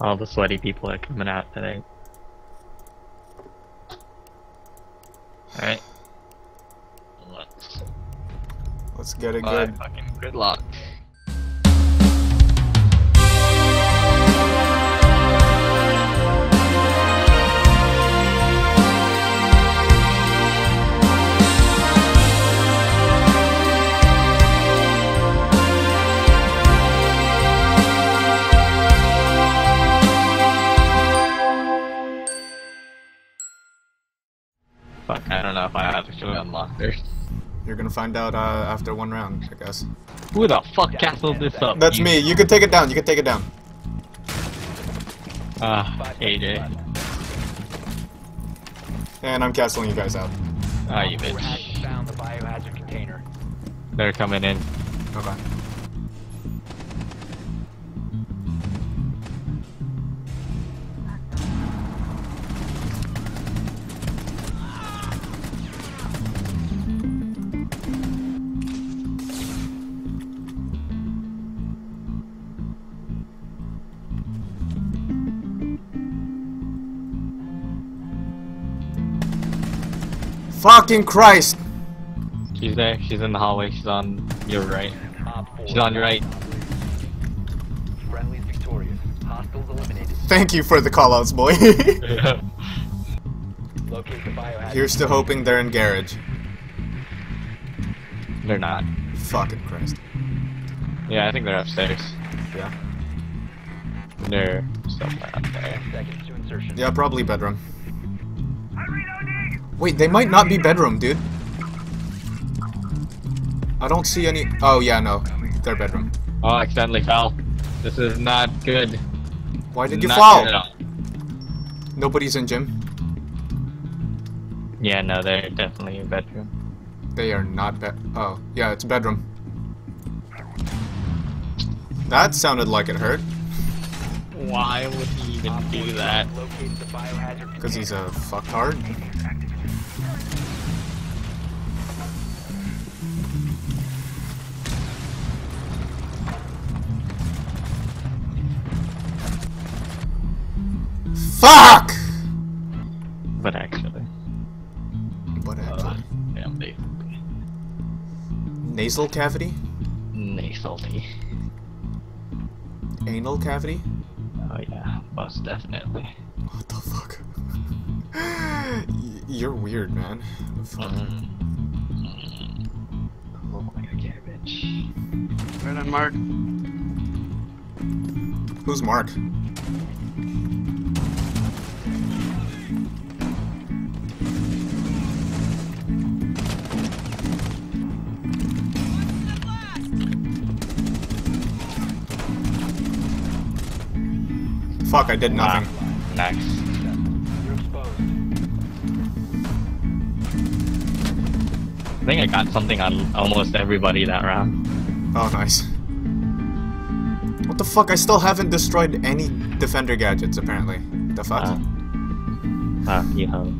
All the sweaty people are coming out today. Alright. Let's Let's get it Bye, good. fucking good luck. Fuck, I don't know if I have actually unlocked this. You're gonna find out uh, after one round, I guess. Who the fuck castled this up? That's you- me. You can take it down. You can take it down. Ah, AJ. And I'm castling you guys out. Ah, you bitch. found the biohazard container. They're coming in. Okay. Fucking Christ! She's there. She's in the hallway. She's on your right. She's on your right. Friendly's victorious. Hostiles eliminated. Thank you for the callouts, boy. Locate the biohazard. Here's to hoping they're in garage. They're not. Fucking Christ. Yeah, I think they're upstairs. Yeah. They're somewhere up there. Seconds to insertion. Yeah, probably bedroom. Wait, they might not be bedroom, dude. I don't see any. Oh yeah, no, they're bedroom. Oh, I accidentally fell. This is not good. Why did you Not fall? good at all. Nobody's in gym. Yeah, no, they're definitely in bedroom. They are not bed. Oh yeah, it's a bedroom. That sounded like it hurt, Why would he even do that? Located the biohazard cause he's container. a fucktard. Fuck! But actually, But uh, damn, they nasal cavity, nasally. anal cavity. Oh yeah, most definitely. What the fuck? Y- You're weird, man. Fuck. Mm. Oh my cabbage. Right on Mark. Who's Mark? Fuck, I did nothing. Nice. I think I got something on almost everybody that round. Oh, nice. What the fuck? I still haven't destroyed any defender gadgets, apparently. The fuck? Uh, uh, you know.